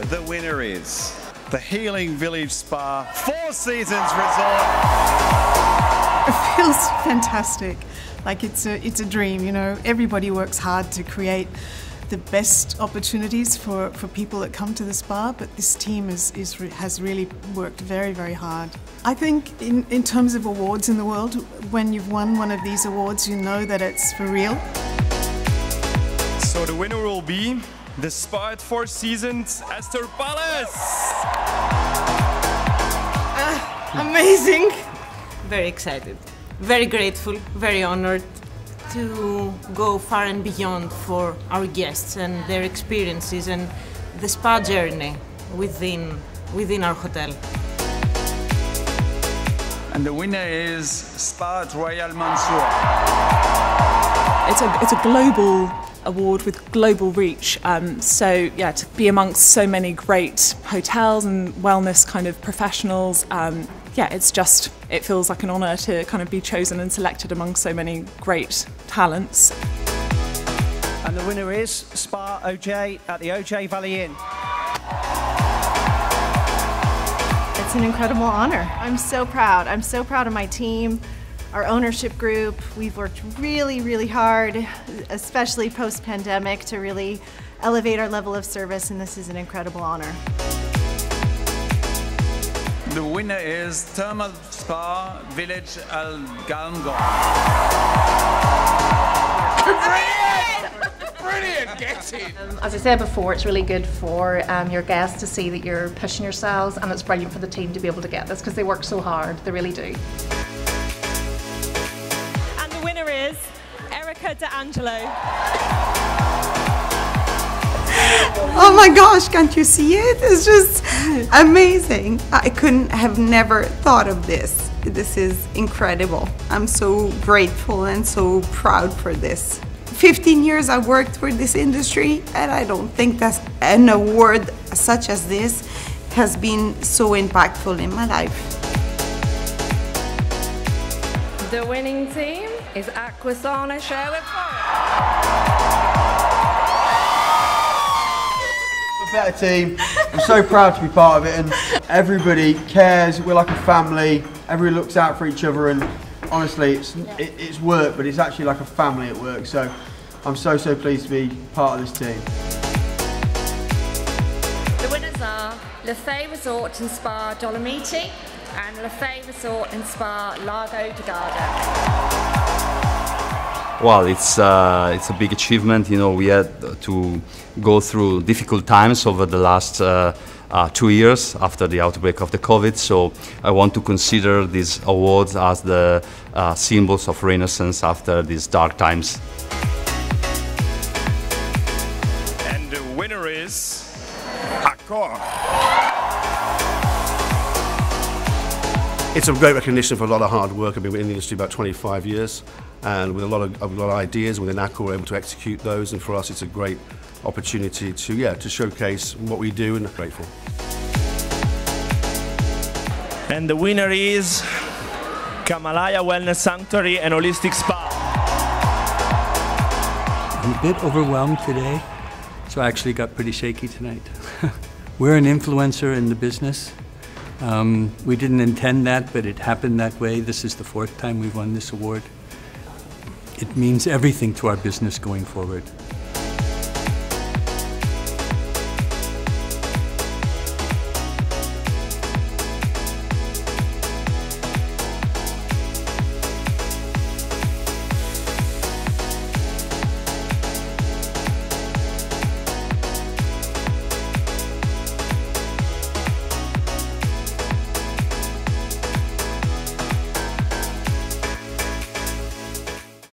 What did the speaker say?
the winner is the Healing Village Spa Four Seasons Resort. It feels fantastic. Like it's a it's a dream, you know. Everybody works hard to create the best opportunities for, for people that come to the spa, but this team is, is has really worked very, very hard. I think in, in terms of awards in the world, when you've won one of these awards, you know that it's for real. So the winner will be the Spa at Four Seasons, Astir Palace. Uh, amazing. Very excited, very grateful, very honored to go far and beyond for our guests and their experiences and the spa journey within, within our hotel. And the winner is Spa at Royal Mansour. It's a, it's a global award with global reach. Um, so yeah, to be amongst so many great hotels and wellness kind of professionals, um, yeah, it's just, it feels like an honour to kind of be chosen and selected among so many great talents. And the winner is Spa Ojai at the Ojai Valley Inn. It's an incredible honour. I'm so proud. I'm so proud of my team, our ownership group. We've worked really, really hard, especially post-pandemic, to really elevate our level of service, and this is an incredible honour. The winner is Thermal Spa Village at Galgorm. Brilliant! Brilliant! Get it! Um, as I said before, it's really good for um, your guests to see that you're pushing yourselves, and it's brilliant for the team to be able to get this because they work so hard. They really do. Erica D'Angelo. Oh my gosh, can't you see it? It's just amazing. I couldn't have never thought of this. This is incredible. I'm so grateful and so proud for this. 15 years I worked for this industry and I don't think that an award such as this has been so impactful in my life. The winning team is Aquasana Sherwood Forest. A better team. I'm so proud to be part of it, and everybody cares. We're like a family. Everybody looks out for each other, and honestly, it's it, it's work, but it's actually like a family at work. So I'm so so pleased to be part of this team. The winners are Lefay Resort and Spa Dolomiti and Lefay Resort and Spa Lago de Garda. Well, it's uh, it's a big achievement. You know, we had to go through difficult times over the last uh, uh, two years after the outbreak of the COVID. So I want to consider these awards as the uh, symbols of renaissance after these dark times. And the winner is Accor. It's a great recognition for a lot of hard work. I've been in the industry about 25 years, and with a lot of, a lot of ideas within Accor, we're able to execute those. And for us, it's a great opportunity to yeah to showcase what we do, and grateful. And the winner is Kamalaya Wellness Sanctuary and Holistic Spa. I'm a bit overwhelmed today, so I actually got pretty shaky tonight. We're an influencer in the business. Um, we didn't intend that, but it happened that way. This is the fourth time we've won this award. It means everything to our business going forward.